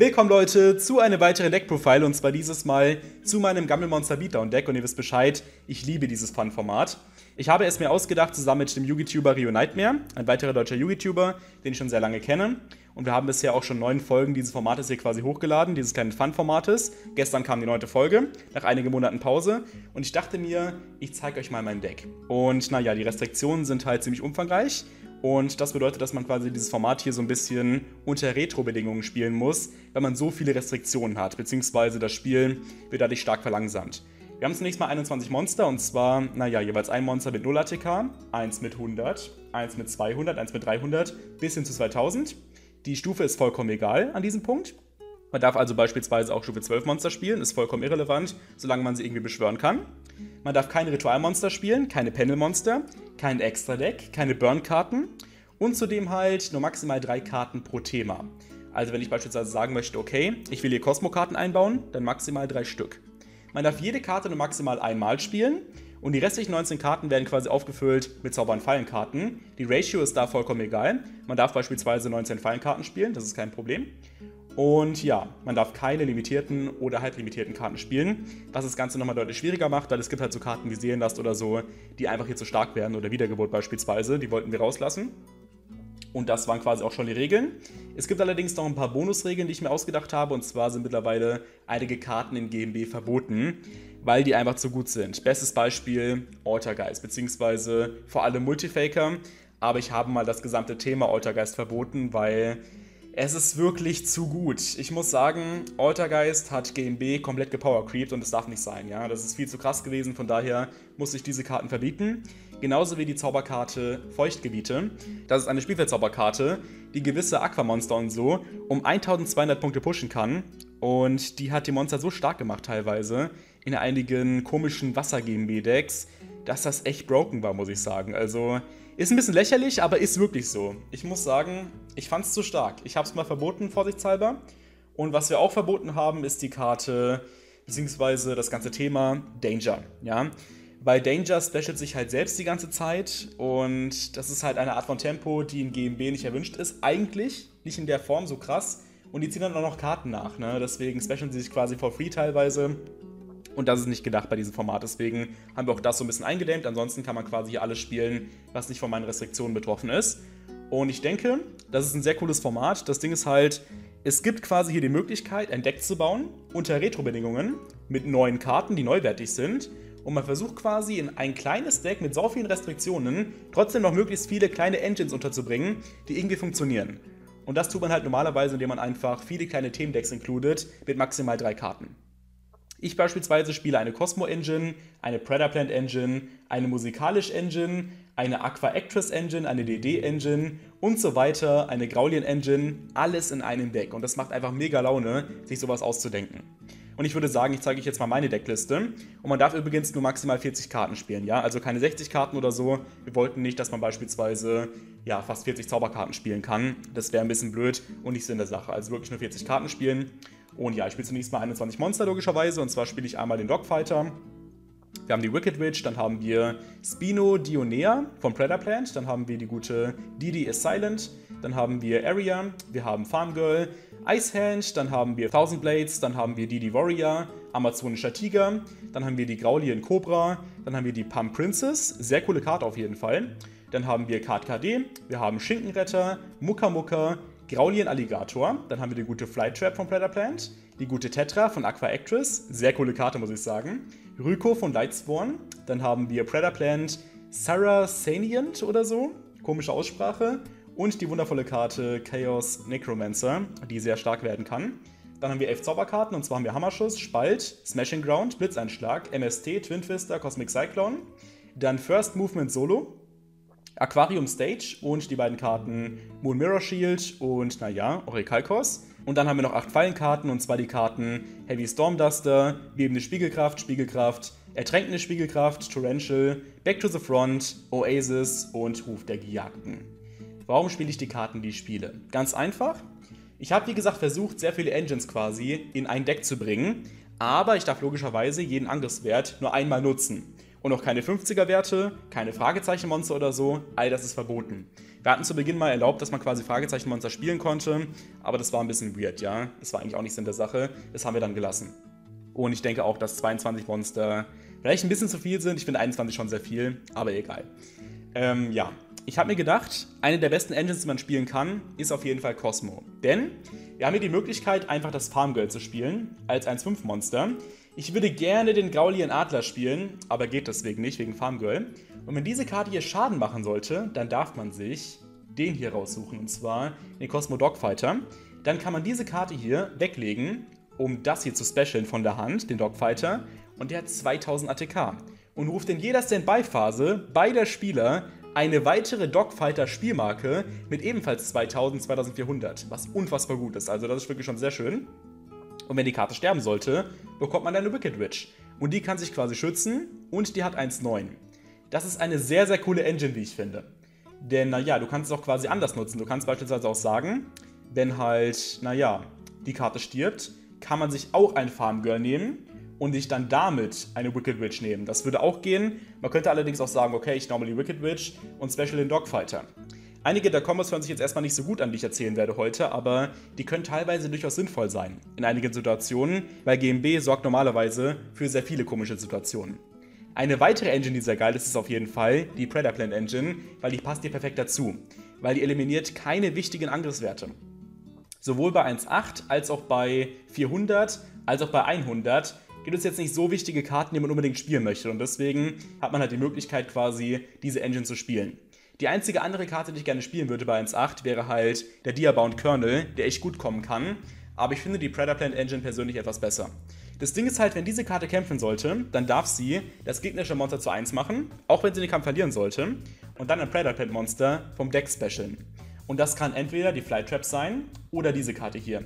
Willkommen Leute zu einem weiteren Deck-Profile und zwar dieses Mal zu meinem Gammelmonster Beatdown Deck und ihr wisst Bescheid, ich liebe dieses Fun-Format. Ich habe es mir ausgedacht zusammen mit dem YouTuber Rio Nightmare, ein weiterer deutscher YouTuber, den ich schon sehr lange kenne. Und wir haben bisher auch schon neun Folgen dieses Formates hier quasi hochgeladen, dieses kleinen Fun-Formates. Gestern kam die neunte Folge, nach einigen Monaten Pause. Und ich dachte mir, ich zeige euch mal mein Deck. Und naja, die Restriktionen sind halt ziemlich umfangreich. Und das bedeutet, dass man quasi dieses Format hier so ein bisschen unter Retro-Bedingungen spielen muss, weil man so viele Restriktionen hat, beziehungsweise das Spiel wird dadurch stark verlangsamt. Wir haben zunächst mal 21 Monster und zwar, naja, jeweils ein Monster mit 0 ATK, eins mit 100, eins mit 200, eins mit 300, bis hin zu 2000. Die Stufe ist vollkommen egal an diesem Punkt. Man darf also beispielsweise auch Stufe 12 Monster spielen, ist vollkommen irrelevant, solange man sie irgendwie beschwören kann. Man darf keine Ritualmonster spielen, keine Panel-Monster, kein Extra-Deck, keine Burn-Karten und zudem halt nur maximal drei Karten pro Thema. Also wenn ich beispielsweise sagen möchte, okay, ich will hier Kosmo-Karten einbauen, dann maximal drei Stück. Man darf jede Karte nur maximal einmal spielen und die restlichen 19 Karten werden quasi aufgefüllt mit Zauber- und Fallenkarten. Die Ratio ist da vollkommen egal. Man darf beispielsweise 19 Fallenkarten spielen, das ist kein Problem. Und ja, man darf keine limitierten oder halb limitierten Karten spielen, was das Ganze nochmal deutlich schwieriger macht, weil es gibt halt so Karten wie Seelenlast oder so, die einfach hier zu stark werden oder Wiedergeburt beispielsweise, die wollten wir rauslassen. Und das waren quasi auch schon die Regeln. Es gibt allerdings noch ein paar Bonusregeln, die ich mir ausgedacht habe. Und zwar sind mittlerweile einige Karten in GMB verboten, weil die einfach zu gut sind. Bestes Beispiel Altergeist, beziehungsweise vor allem Multifaker. Aber ich habe mal das gesamte Thema Altergeist verboten, weil es ist wirklich zu gut. Ich muss sagen, Altergeist hat GMB komplett gepowercreept und das darf nicht sein. Ja? Das ist viel zu krass gewesen, von daher muss ich diese Karten verbieten. Genauso wie die Zauberkarte Feuchtgebiete. Das ist eine Spielfeldzauberkarte, die gewisse Aquamonster und so um 1200 Punkte pushen kann. Und die hat die Monster so stark gemacht teilweise in einigen komischen Wasser-GMB-Decks, dass das echt broken war, muss ich sagen. Also ist ein bisschen lächerlich, aber ist wirklich so. Ich muss sagen, ich fand es zu stark. Ich habe es mal verboten, vorsichtshalber. Und was wir auch verboten haben, ist die Karte, beziehungsweise das ganze Thema Danger. Ja? Weil Danger specialt sich halt selbst die ganze Zeit und das ist halt eine Art von Tempo, die in GMB nicht erwünscht ist. Eigentlich nicht in der Form so krass. Und die ziehen dann auch noch Karten nach. Ne? Deswegen specialen sie sich quasi for free teilweise. Und das ist nicht gedacht bei diesem Format. Deswegen haben wir auch das so ein bisschen eingedämmt. Ansonsten kann man quasi hier alles spielen, was nicht von meinen Restriktionen betroffen ist. Und ich denke, das ist ein sehr cooles Format. Das Ding ist halt, es gibt quasi hier die Möglichkeit, ein Deck zu bauen unter Retro-Bedingungen mit neuen Karten, die neuwertig sind. Und man versucht quasi in ein kleines Deck mit so vielen Restriktionen trotzdem noch möglichst viele kleine Engines unterzubringen, die irgendwie funktionieren. Und das tut man halt normalerweise, indem man einfach viele kleine Themendecks includet mit maximal drei Karten. Ich beispielsweise spiele eine Cosmo Engine, eine Predaplant Engine, eine Musikalisch Engine, eine Aqua Actress Engine, eine DD Engine und so weiter, eine Graulien Engine, alles in einem Deck. Und das macht einfach mega Laune, sich sowas auszudenken. Und ich würde sagen, ich zeige euch jetzt mal meine Deckliste. Und man darf übrigens nur maximal 40 Karten spielen, ja? Also keine 60 Karten oder so. Wir wollten nicht, dass man beispielsweise ja, fast 40 Zauberkarten spielen kann. Das wäre ein bisschen blöd und nicht Sinn der Sache. Also wirklich nur 40 Karten spielen. Und ja, ich spiele zunächst mal 21 Monster logischerweise. Und zwar spiele ich einmal den Dogfighter. Wir haben die Wicked Witch, dann haben wir Spino Dionea von Predaplant, dann haben wir die gute Didi is Silent, dann haben wir Area, wir haben Farm Girl, Icehand, dann haben wir Thousand Blades, dann haben wir Didi Warrior, Amazonischer Tiger, dann haben wir die Graulien Cobra, dann haben wir die Pump Princess, sehr coole Karte auf jeden Fall. Dann haben wir Card KD, wir haben Schinkenretter, Mucka Mucka, Graulien Alligator, dann haben wir die gute Flight Trap von Predator Plant, die gute Tetra von Aqua Actress, sehr coole Karte muss ich sagen, Ryko von Lightspawn, dann haben wir Predator Plant, Sarah Sanient oder so, komische Aussprache, und die wundervolle Karte Chaos Necromancer, die sehr stark werden kann. Dann haben wir elf Zauberkarten, und zwar haben wir Hammerschuss, Spalt, Smashing Ground, Blitzeinschlag, MST, Twin Twister, Cosmic Cyclone. Dann First Movement Solo, Aquarium Stage und die beiden Karten Moon Mirror Shield und, naja, Orikalkos. Und dann haben wir noch acht Fallenkarten und zwar die Karten Heavy Storm Duster, Bebende Spiegelkraft, Spiegelkraft, Ertränkende Spiegelkraft, Torrential, Back to the Front, Oasis und Ruf der Gejagten. Warum spiele ich die Karten, die ich spiele? Ganz einfach. Ich habe, wie gesagt, versucht, sehr viele Engines quasi in ein Deck zu bringen, aber ich darf logischerweise jeden Angriffswert nur einmal nutzen. Und auch keine 50er-Werte, keine Fragezeichenmonster oder so, all das ist verboten. Wir hatten zu Beginn mal erlaubt, dass man quasi Fragezeichenmonster spielen konnte, aber das war ein bisschen weird, ja. Das war eigentlich auch nicht Sinn der Sache. Das haben wir dann gelassen. Und ich denke auch, dass 22 Monster vielleicht ein bisschen zu viel sind. Ich finde 21 schon sehr viel, aber egal. Ähm, ja, ich habe mir gedacht, eine der besten Engines, die man spielen kann, ist auf jeden Fall Cosmo. Denn wir haben hier die Möglichkeit, einfach das Farmgirl zu spielen, als 1-5-Monster. Ich würde gerne den Gaulian Adler spielen, aber geht deswegen nicht, wegen Farmgirl. Und wenn diese Karte hier Schaden machen sollte, dann darf man sich den hier raussuchen, und zwar den Cosmo Dogfighter. Dann kann man diese Karte hier weglegen, um das hier zu specialen von der Hand, den Dogfighter. Und der hat 2000 ATK. Und ruft in jeder Standby-Phase beider Spieler eine weitere Dogfighter-Spielmarke mit ebenfalls 2000, 2400, was unfassbar gut ist. Also das ist wirklich schon sehr schön. Und wenn die Karte sterben sollte, bekommt man eine Wicked Witch. Und die kann sich quasi schützen und die hat 1,9. Das ist eine sehr, sehr coole Engine, wie ich finde. Denn, naja, du kannst es auch quasi anders nutzen. Du kannst beispielsweise auch sagen, wenn halt, naja, die Karte stirbt, kann man sich auch ein Farm Girl nehmen und sich dann damit eine Wicked Witch nehmen. Das würde auch gehen. Man könnte allerdings auch sagen, okay, ich normally Wicked Witch und Special den Dogfighter. Einige der Kombos hören sich jetzt erstmal nicht so gut an, die ich erzählen werde heute, aber die können teilweise durchaus sinnvoll sein in einigen Situationen, weil GMB sorgt normalerweise für sehr viele komische Situationen. Eine weitere Engine, die sehr geil ist, ist auf jeden Fall die Predaplant Engine, weil die passt dir perfekt dazu, weil die eliminiert keine wichtigen Angriffswerte. Sowohl bei 1.8 als auch bei 400 als auch bei 100 gibt es jetzt nicht so wichtige Karten, die man unbedingt spielen möchte. Und deswegen hat man halt die Möglichkeit, quasi diese Engine zu spielen. Die einzige andere Karte, die ich gerne spielen würde bei 1.8, wäre halt der Diabound Kernel, der echt gut kommen kann. Aber ich finde die Predaplant Engine persönlich etwas besser. Das Ding ist halt, wenn diese Karte kämpfen sollte, dann darf sie das gegnerische Monster zu 1 machen, auch wenn sie den Kampf verlieren sollte, und dann ein Predaplant Monster vom Deck specialen. Und das kann entweder die Flight Trap sein oder diese Karte hier.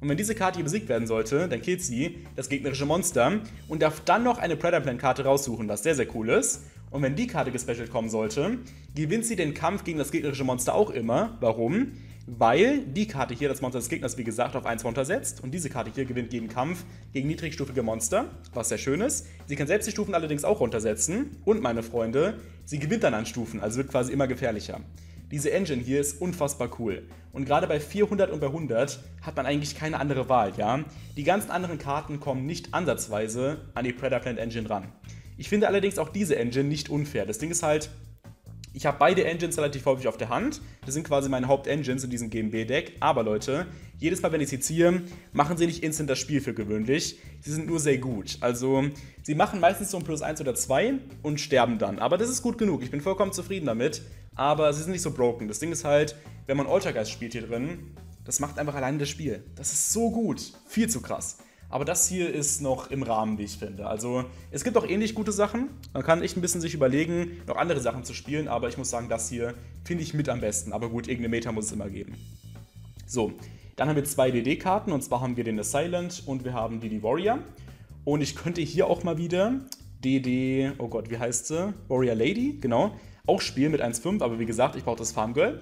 Und wenn diese Karte hier besiegt werden sollte, dann killt sie das gegnerische Monster und darf dann noch eine Predaplant-Karte raussuchen, was sehr, sehr cool ist. Und wenn die Karte gespecialt kommen sollte, gewinnt sie den Kampf gegen das gegnerische Monster auch immer. Warum? Weil die Karte hier das Monster des Gegners, wie gesagt, auf 1 runtersetzt. Und diese Karte hier gewinnt jeden Kampf gegen niedrigstufige Monster, was sehr schön ist. Sie kann selbst die Stufen allerdings auch runtersetzen. Und meine Freunde, sie gewinnt dann an Stufen, also wird quasi immer gefährlicher. Diese Engine hier ist unfassbar cool. Und gerade bei 400 und bei 100 hat man eigentlich keine andere Wahl, ja? Die ganzen anderen Karten kommen nicht ansatzweise an die Predaplant Engine ran. Ich finde allerdings auch diese Engine nicht unfair. Das Ding ist halt, ich habe beide Engines relativ häufig auf der Hand. Das sind quasi meine Hauptengines in diesem GMB-Deck. Aber Leute, jedes Mal, wenn ich sie ziehe, machen sie nicht instant das Spiel für gewöhnlich. Sie sind nur sehr gut. Also, sie machen meistens so ein Plus 1 oder 2 und sterben dann. Aber das ist gut genug. Ich bin vollkommen zufrieden damit aber sie sind nicht so broken. Das Ding ist halt, wenn man Altergeist spielt hier drin, das macht einfach alleine das Spiel. Das ist so gut, viel zu krass. Aber das hier ist noch im Rahmen, wie ich finde. Also es gibt auch ähnlich gute Sachen. Man kann echt ein bisschen sich überlegen, noch andere Sachen zu spielen, aber ich muss sagen, das hier finde ich mit am besten. Aber gut, irgendeine Meta muss es immer geben. So, dann haben wir zwei DD-Karten und zwar haben wir den Assailant und wir haben DD Warrior. Und ich könnte hier auch mal wieder DD, oh Gott, wie heißt sie? Warrior Lady, genau auch spielen mit 1,5, aber wie gesagt, ich brauche das Farmgirl.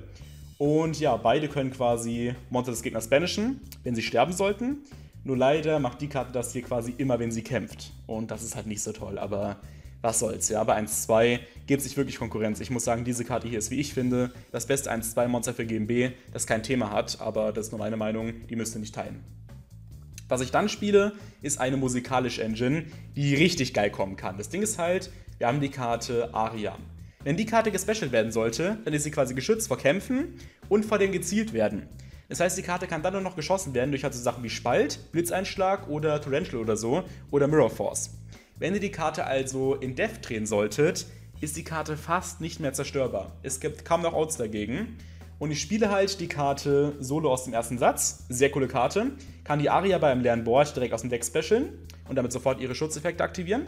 Und ja, beide können quasi Monster des Gegners banishen, wenn sie sterben sollten. Nur leider macht die Karte das hier quasi immer, wenn sie kämpft. Und das ist halt nicht so toll, aber was soll's, ja. Bei 1-2 gibt es nicht wirklich Konkurrenz. Ich muss sagen, diese Karte hier ist, wie ich finde, das beste 1-2-Monster für GMB, das kein Thema hat, aber das ist nur meine Meinung, die müsst ihr nicht teilen. Was ich dann spiele, ist eine musikalische Engine, die richtig geil kommen kann. Das Ding ist halt, wir haben die Karte Aria. Wenn die Karte gespecialt werden sollte, dann ist sie quasi geschützt vor Kämpfen und vor dem gezielt werden. Das heißt, die Karte kann dann nur noch geschossen werden durch halt so Sachen wie Spalt, Blitzeinschlag oder Torrential oder so oder Mirror Force. Wenn ihr die Karte also in Death drehen solltet, ist die Karte fast nicht mehr zerstörbar. Es gibt kaum noch Outs dagegen. Und ich spiele halt die Karte solo aus dem ersten Satz. Sehr coole Karte. Kann die Aria beim leeren Board direkt aus dem Deck specialen und damit sofort ihre Schutzeffekte aktivieren.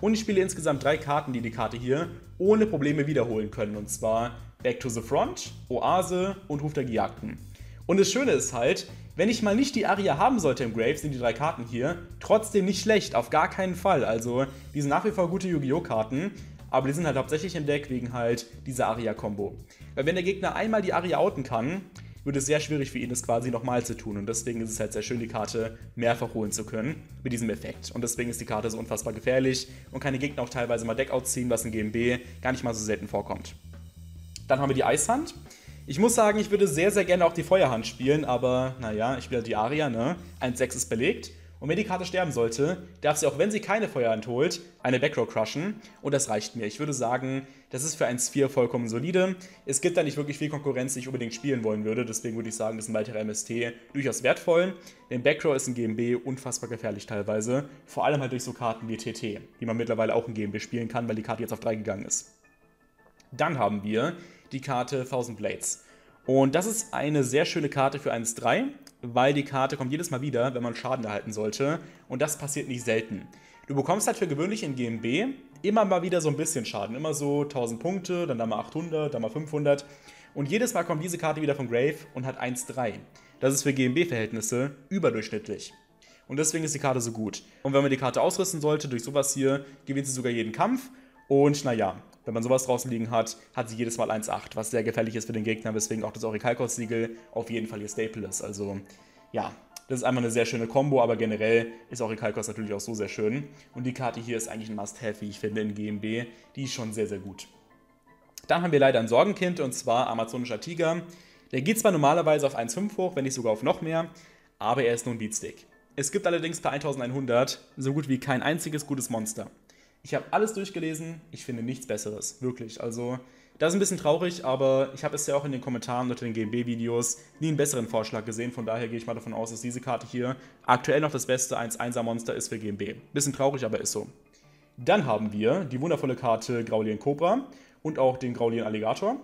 Und ich spiele insgesamt drei Karten, die die Karte hier ohne Probleme wiederholen können. Und zwar Back to the Front, Oase und Ruf der Gejagten. Und das Schöne ist halt, wenn ich mal nicht die Aria haben sollte im Grave, sind die drei Karten hier trotzdem nicht schlecht, auf gar keinen Fall. Also, die sind nach wie vor gute Yu-Gi-Oh! Karten, aber die sind halt hauptsächlich im Deck wegen halt dieser Aria-Kombo. Weil wenn der Gegner einmal die Aria outen kann, wird es sehr schwierig für ihn, das quasi nochmal zu tun. Und deswegen ist es halt sehr schön, die Karte mehrfach holen zu können mit diesem Effekt. Und deswegen ist die Karte so unfassbar gefährlich und kann die Gegner auch teilweise mal Deckouts ziehen, was in GMB gar nicht mal so selten vorkommt. Dann haben wir die Eishand. Ich muss sagen, ich würde sehr, sehr gerne auch die Feuerhand spielen, aber naja, ich spiele die Aria, ne? 1-6 ist belegt. Und wenn die Karte sterben sollte, darf sie auch, wenn sie keine Feuerhand holt, eine Backrow crushen. Und das reicht mir. Ich würde sagen, das ist für 1-4 vollkommen solide. Es gibt da nicht wirklich viel Konkurrenz, die ich unbedingt spielen wollen würde. Deswegen würde ich sagen, das ist ein weiterer MST durchaus wertvoll. Denn Backrow ist in GMB unfassbar gefährlich teilweise. Vor allem halt durch so Karten wie TT, die man mittlerweile auch in GMB spielen kann, weil die Karte jetzt auf 3 gegangen ist. Dann haben wir die Karte 1000 Blades. Und das ist eine sehr schöne Karte für 1-3, weil die Karte kommt jedes Mal wieder, wenn man Schaden erhalten sollte. Und das passiert nicht selten. Du bekommst halt für gewöhnlich in GMB immer mal wieder so ein bisschen Schaden. Immer so 1000 Punkte, dann da mal 800, dann mal 500. Und jedes Mal kommt diese Karte wieder von Grave und hat 1-3. Das ist für GMB-Verhältnisse überdurchschnittlich. Und deswegen ist die Karte so gut. Und wenn man die Karte ausrüsten sollte durch sowas hier, gewinnt sie sogar jeden Kampf. Und naja, wenn man sowas draußen liegen hat, hat sie jedes Mal 1,8, was sehr gefährlich ist für den Gegner, weswegen auch das Orikalkos-Siegel auf jeden Fall ihr Staple ist. Also, ja, das ist einmal eine sehr schöne Combo, aber generell ist Orikalkos natürlich auch so sehr schön. Und die Karte hier ist eigentlich ein Must-Have, wie ich finde, in GMB. Die ist schon sehr, sehr gut. Dann haben wir leider ein Sorgenkind, und zwar Amazonischer Tiger. Der geht zwar normalerweise auf 1,5 hoch, wenn nicht sogar auf noch mehr, aber er ist nur ein Beatstick. Es gibt allerdings bei 1100 so gut wie kein einziges gutes Monster. Ich habe alles durchgelesen, ich finde nichts Besseres, wirklich. Also, das ist ein bisschen traurig, aber ich habe es ja auch in den Kommentaren unter den GMB-Videos nie einen besseren Vorschlag gesehen. Von daher gehe ich mal davon aus, dass diese Karte hier aktuell noch das beste 1-1er Monster ist für GMB. Bisschen traurig, aber ist so. Dann haben wir die wundervolle Karte Graulien Cobra und auch den Graulien Alligator.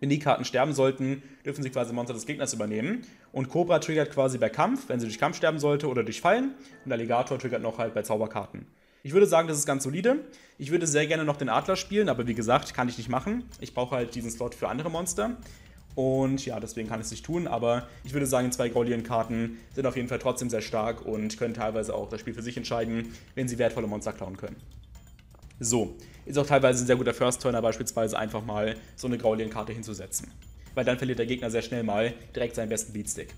Wenn die Karten sterben sollten, dürfen sie quasi Monster des Gegners übernehmen. Und Cobra triggert quasi bei Kampf, wenn sie durch Kampf sterben sollte oder durch Fallen. Und Alligator triggert noch halt bei Zauberkarten. Ich würde sagen, das ist ganz solide. Ich würde sehr gerne noch den Adler spielen, aber wie gesagt, kann ich nicht machen. Ich brauche halt diesen Slot für andere Monster. Und ja, deswegen kann ich es nicht tun, aber ich würde sagen, zwei Gaulien-Karten sind auf jeden Fall trotzdem sehr stark und können teilweise auch das Spiel für sich entscheiden, wenn sie wertvolle Monster klauen können. So, ist auch teilweise ein sehr guter First-Turner beispielsweise einfach mal so eine Gaulien-Karte hinzusetzen. Weil dann verliert der Gegner sehr schnell mal direkt seinen besten Beatstick.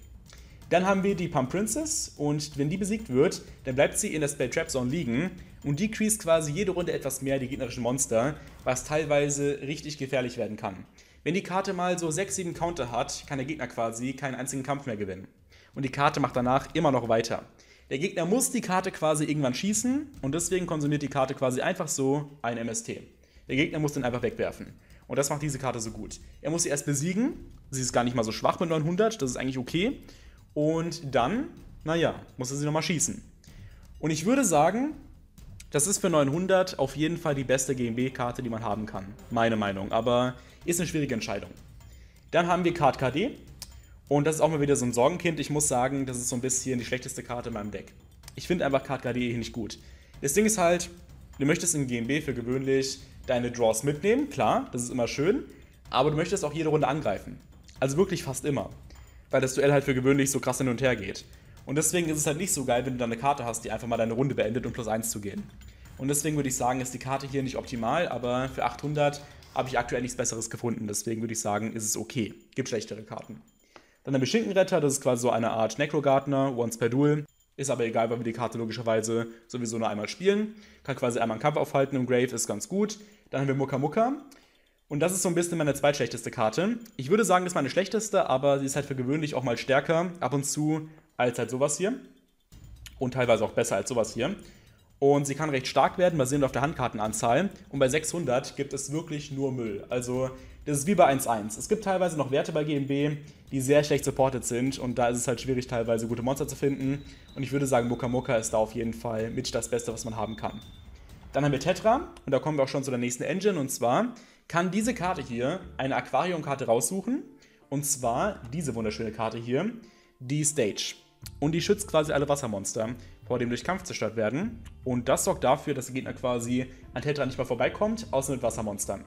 Dann haben wir die Pump Princess und wenn die besiegt wird, dann bleibt sie in der Spell Trap Zone liegen und decrease quasi jede Runde etwas mehr die gegnerischen Monster, was teilweise richtig gefährlich werden kann. Wenn die Karte mal so 6, 7 Counter hat, kann der Gegner quasi keinen einzigen Kampf mehr gewinnen. Und die Karte macht danach immer noch weiter. Der Gegner muss die Karte quasi irgendwann schießen und deswegen konsumiert die Karte quasi einfach so ein MST. Der Gegner muss den einfach wegwerfen. Und das macht diese Karte so gut. Er muss sie erst besiegen. Sie ist gar nicht mal so schwach mit 900, das ist eigentlich okay. Und dann, naja, muss er sie nochmal schießen. Und ich würde sagen, das ist für 900 auf jeden Fall die beste GMB-Karte, die man haben kann. Meine Meinung. Aber ist eine schwierige Entscheidung. Dann haben wir Card KD. Und das ist auch mal wieder so ein Sorgenkind. Ich muss sagen, das ist so ein bisschen die schlechteste Karte in meinem Deck. Ich finde einfach Card KD hier nicht gut. Das Ding ist halt, du möchtest in GMB für gewöhnlich deine Draws mitnehmen. Klar, das ist immer schön. Aber du möchtest auch jede Runde angreifen. Also wirklich fast immer. Weil das Duell halt für gewöhnlich so krass hin und her geht. Und deswegen ist es halt nicht so geil, wenn du da eine Karte hast, die einfach mal deine Runde beendet, um plus 1 zu gehen. Und deswegen würde ich sagen, ist die Karte hier nicht optimal, aber für 800 habe ich aktuell nichts Besseres gefunden. Deswegen würde ich sagen, ist es okay. Gibt schlechtere Karten. Dann der Beschinkenretter, das ist quasi so eine Art Necrogardener, once per Duel. Ist aber egal, weil wir die Karte logischerweise sowieso nur einmal spielen. Kann quasi einmal einen Kampf aufhalten im Grave, ist ganz gut. Dann haben wir Muka Muka. Und das ist so ein bisschen meine zweitschlechteste Karte. Ich würde sagen, das ist meine schlechteste, aber sie ist halt für gewöhnlich auch mal stärker ab und zu als halt sowas hier. Und teilweise auch besser als sowas hier. Und sie kann recht stark werden, basierend auf der Handkartenanzahl. Und bei 600 gibt es wirklich nur Müll. Also, das ist wie bei 1.1. Es gibt teilweise noch Werte bei GMB, die sehr schlecht supported sind. Und da ist es halt schwierig, teilweise gute Monster zu finden. Und ich würde sagen, Muka Muka ist da auf jeden Fall mit das Beste, was man haben kann. Dann haben wir Tetra. Und da kommen wir auch schon zu der nächsten Engine. Und zwar kann diese Karte hier eine Aquarium-Karte raussuchen. Und zwar diese wunderschöne Karte hier, die Stage. Und die schützt quasi alle Wassermonster, vor dem durch Kampf zerstört werden. Und das sorgt dafür, dass der Gegner quasi an Tetra nicht mehr vorbeikommt, außer mit Wassermonstern.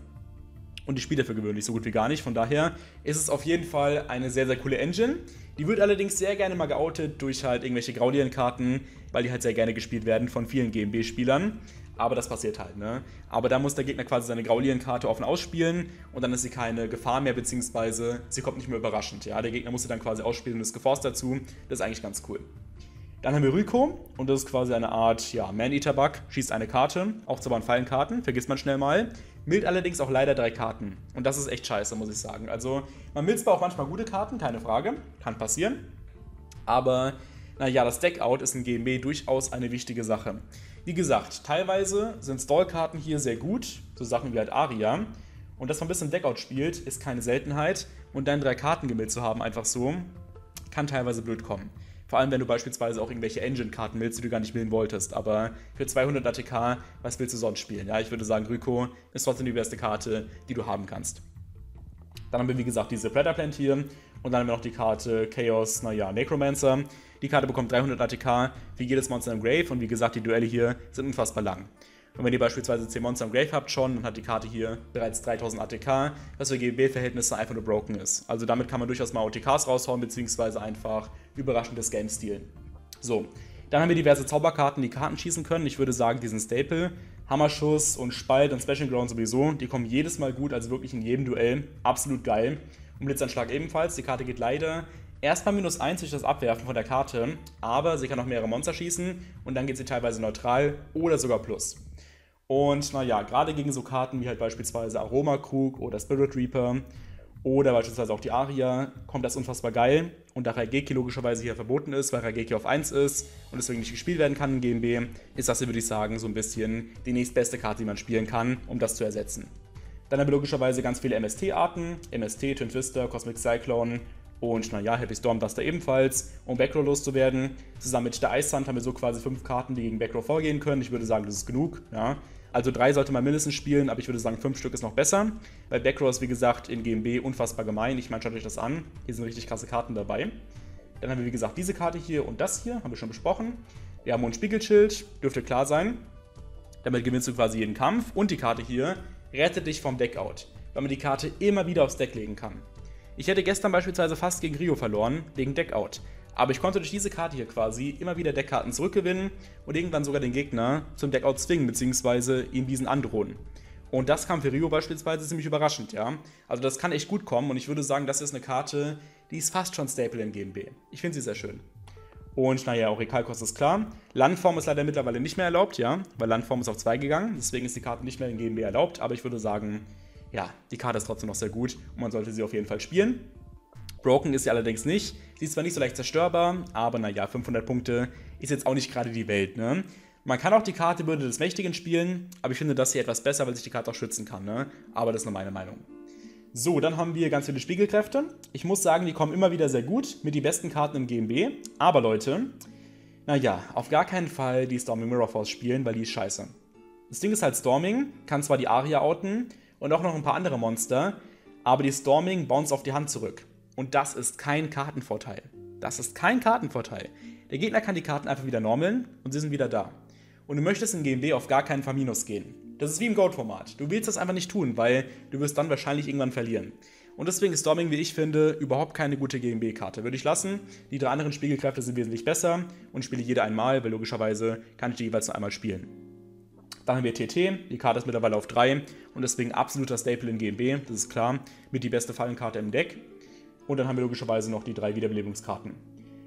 Und die spielt er für gewöhnlich so gut wie gar nicht. Von daher ist es auf jeden Fall eine sehr, sehr coole Engine. Die wird allerdings sehr gerne mal geoutet durch halt irgendwelche Graudien-Karten, weil die halt sehr gerne gespielt werden von vielen GMB-Spielern. Aber das passiert halt, ne? Aber da muss der Gegner quasi seine Graulien-Karte offen ausspielen und dann ist sie keine Gefahr mehr, beziehungsweise sie kommt nicht mehr überraschend. Ja, der Gegner muss sie dann quasi ausspielen und ist geforst dazu. Das ist eigentlich ganz cool. Dann haben wir Ryko und das ist quasi eine Art ja, Man-Eater-Bug, schießt eine Karte, auch zwar an Fallenkarten, vergisst man schnell mal. Mild allerdings auch leider drei Karten. Und das ist echt scheiße, muss ich sagen. Also, man mild zwar auch manchmal gute Karten, keine Frage, kann passieren. Aber, naja, das Deckout ist in GMB durchaus eine wichtige Sache. Wie gesagt, teilweise sind Stall-Karten hier sehr gut, so Sachen wie halt Aria. Und dass man ein bisschen Deckout spielt, ist keine Seltenheit. Und dann drei Karten gemillt zu haben, einfach so, kann teilweise blöd kommen. Vor allem, wenn du beispielsweise auch irgendwelche Engine-Karten willst, die du gar nicht wählen wolltest. Aber für 200 ATK, was willst du sonst spielen? Ja, ich würde sagen, Ryko ist trotzdem die beste Karte, die du haben kannst. Dann haben wir, wie gesagt, diese Predator Plant hier. Und dann haben wir noch die Karte Chaos, naja, Necromancer. Die Karte bekommt 300 ATK wie jedes Monster im Grave. Und wie gesagt, die Duelle hier sind unfassbar lang. Und wenn ihr beispielsweise 10 Monster im Grave habt schon, dann hat die Karte hier bereits 3000 ATK, was für GB-Verhältnisse einfach nur broken ist. Also damit kann man durchaus mal OTKs raushauen, beziehungsweise einfach überraschendes Game-Stil. So, dann haben wir diverse Zauberkarten, die Karten schießen können. Ich würde sagen, diesen Staple, Hammerschuss und Spalt und Special Ground sowieso, die kommen jedes Mal gut, also wirklich in jedem Duell. Absolut geil. Und Blitzanschlag ebenfalls. Die Karte geht leider erstmal minus 1 durch das Abwerfen von der Karte, aber sie kann auch mehrere Monster schießen und dann geht sie teilweise neutral oder sogar plus. Und naja, gerade gegen so Karten wie halt beispielsweise Aromakrug oder Spirit Reaper oder beispielsweise auch die Aria kommt das unfassbar geil. Und da Raigeki logischerweise hier verboten ist, weil Raigeki auf 1 ist und deswegen nicht gespielt werden kann in GMB, ist das hier, würde ich sagen, so ein bisschen die nächstbeste Karte, die man spielen kann, um das zu ersetzen. Dann haben wir logischerweise ganz viele MST-Arten. MST, Twin Twister, Cosmic Cyclone und naja, Happy Storm Duster ebenfalls, um Backrow loszuwerden. Zusammen mit der Ice Sand haben wir so quasi fünf Karten, die gegen Backrow vorgehen können. Ich würde sagen, das ist genug. Ja. Also drei sollte man mindestens spielen, aber ich würde sagen, fünf Stück ist noch besser. Weil Backrow ist, wie gesagt, in GMB unfassbar gemein. Ich meine, schaut euch das an. Hier sind richtig krasse Karten dabei. Dann haben wir, wie gesagt, diese Karte hier und das hier, haben wir schon besprochen. Wir haben ein Spiegelschild, dürfte klar sein. Damit gewinnst du quasi jeden Kampf. Und die Karte hier rettet dich vom Deckout, weil man die Karte immer wieder aufs Deck legen kann. Ich hätte gestern beispielsweise fast gegen Rio verloren, wegen Deckout. Aber ich konnte durch diese Karte hier quasi immer wieder Deckkarten zurückgewinnen und irgendwann sogar den Gegner zum Deckout zwingen, beziehungsweise ihm diesen androhen. Und das kam für Rio beispielsweise ziemlich überraschend, ja. Also das kann echt gut kommen und ich würde sagen, das ist eine Karte, die ist fast schon Staple in GMB. Ich finde sie sehr schön. Und naja, auch Rekalkos ist klar. Landform ist leider mittlerweile nicht mehr erlaubt, ja, weil Landform ist auf 2 gegangen, deswegen ist die Karte nicht mehr in GMB erlaubt, aber ich würde sagen, ja, die Karte ist trotzdem noch sehr gut und man sollte sie auf jeden Fall spielen. Broken ist sie allerdings nicht. Sie ist zwar nicht so leicht zerstörbar, aber naja, 500 Punkte ist jetzt auch nicht gerade die Welt, ne? Man kann auch die Karte Bürde des Mächtigen spielen, aber ich finde das hier etwas besser, weil sich die Karte auch schützen kann, ne? Aber das ist nur meine Meinung. So, dann haben wir ganz viele Spiegelkräfte. Ich muss sagen, die kommen immer wieder sehr gut mit die besten Karten im GMB. Aber Leute, naja, auf gar keinen Fall die Storming Mirror Force spielen, weil die ist scheiße. Das Ding ist halt, Storming kann zwar die Aria outen und auch noch ein paar andere Monster, aber die Storming bounce auf die Hand zurück. Und das ist kein Kartenvorteil. Das ist kein Kartenvorteil. Der Gegner kann die Karten einfach wieder normaln und sie sind wieder da. Und du möchtest in GMB auf gar keinen Fall Minus gehen. Das ist wie im Gold-Format. Du willst das einfach nicht tun, weil du wirst dann wahrscheinlich irgendwann verlieren. Und deswegen ist Storming, wie ich finde, überhaupt keine gute GMB-Karte. Würde ich lassen. Die drei anderen Spiegelkräfte sind wesentlich besser und spiele jede einmal, weil logischerweise kann ich die jeweils nur einmal spielen. Dann haben wir TT, die Karte ist mittlerweile auf 3 und deswegen absoluter Staple in GMB, das ist klar, mit die beste Fallenkarte im Deck. Und dann haben wir logischerweise noch die drei Wiederbelebungskarten.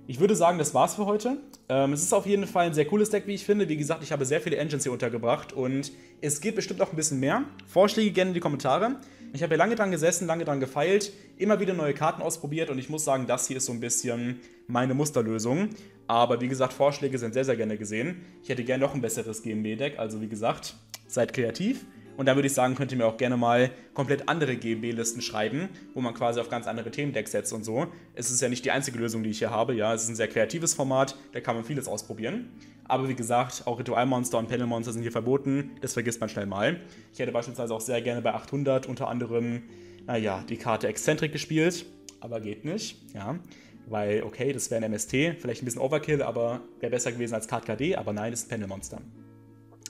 Ich würde sagen, das war's für heute. Ähm, es ist auf jeden Fall ein sehr cooles Deck, wie ich finde. Wie gesagt, ich habe sehr viele Engines hier untergebracht und es gibt bestimmt auch ein bisschen mehr. Vorschläge gerne in die Kommentare. Ich habe hier lange dran gesessen, lange dran gefeilt, immer wieder neue Karten ausprobiert und ich muss sagen, das hier ist so ein bisschen meine Musterlösung. Aber wie gesagt, Vorschläge sind sehr, sehr gerne gesehen. Ich hätte gerne noch ein besseres GMB-Deck, also wie gesagt, seid kreativ. Und da würde ich sagen, könnt ihr mir auch gerne mal komplett andere GMB-Listen schreiben, wo man quasi auf ganz andere Themendecks setzt und so. Es ist ja nicht die einzige Lösung, die ich hier habe. Ja, es ist ein sehr kreatives Format, da kann man vieles ausprobieren. Aber wie gesagt, auch Ritualmonster und Panelmonster sind hier verboten. Das vergisst man schnell mal. Ich hätte beispielsweise auch sehr gerne bei 800 unter anderem, naja, die Karte Exzentrik gespielt. Aber geht nicht, ja. Weil, okay, das wäre ein MST, vielleicht ein bisschen Overkill, aber wäre besser gewesen als Card KD. Aber nein, ist ein Panelmonster.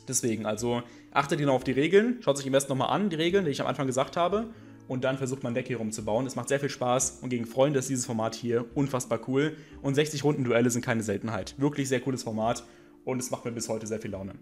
Deswegen, also achtet ihr noch auf die Regeln, schaut sich am besten nochmal an, die Regeln, die ich am Anfang gesagt habe, und dann versucht man Deck hier rumzubauen. Es macht sehr viel Spaß und gegen Freunde ist dieses Format hier unfassbar cool. Und 60 Runden Duelle sind keine Seltenheit. Wirklich sehr cooles Format und es macht mir bis heute sehr viel Laune.